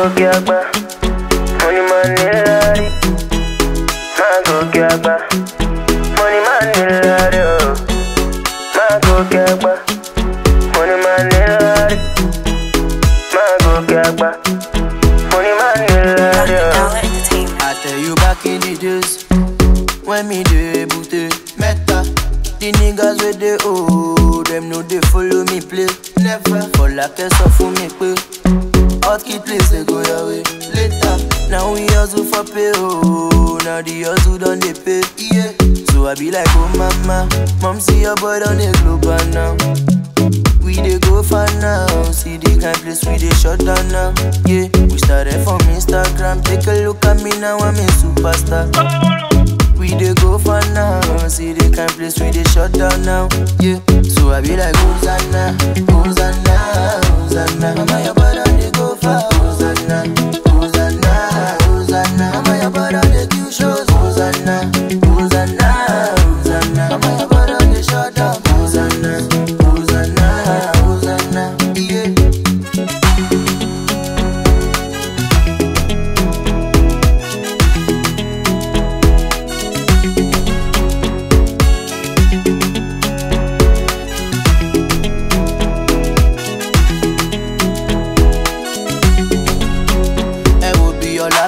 gòkè àgbà mo ní máa ní lárí máa gòkè àgbà mo ní máa ní lárí o máa gòkè àgbà mo ní máa ní lárí máa gòkè àgbà mo ní máa ní lárí o. I tell you back in the days when me dey booty meta. The niggas with they owe them no they follow me play. Never for like a for me pay. Hot key place they go your way later. Now we hustle for pay oh. Now the hustle done they pay yeah. So I be like oh mama, mom see your boy on the global now. We dey go far now, see the kind place we dey shut down now. Yeah, we started from Instagram, take a look at me now, I'm a superstar. We dey go far now, see the kind place we dey shut down now. Yeah, so I be like Hosanna, Hosanna, Hosanna. Mama your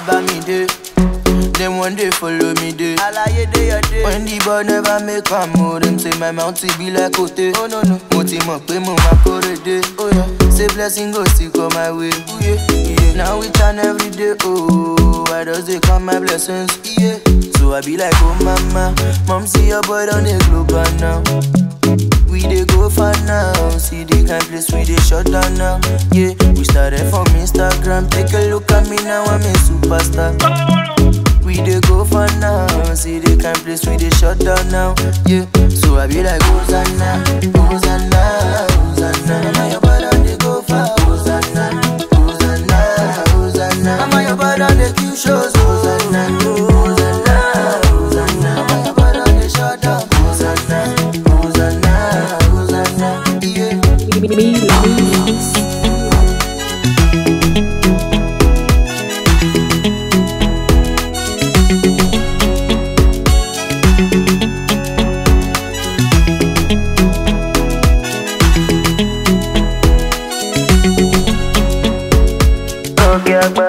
bá mi dé dem one day follow me alaye dey your day. when the boy never make am o dem say my mouth be like ote. oh no no mo ti mọ̀ pé mo máa kórè dé. oh yeah say blessing go still come my way. Oh, yeah. Yeah. now we turn every day oh why does dey come my blessings. Yeah. so i be like oh mama mom see your boy don dey global now. We dey go far now, see the kind place we dey shut down now. Yeah, we started from Instagram, take a look at me now, I'm a superstar. We dey go for now, see the kind place we dey shut down now. Yeah, so I be like Hosanna, Hosanna. Gòkè àgbà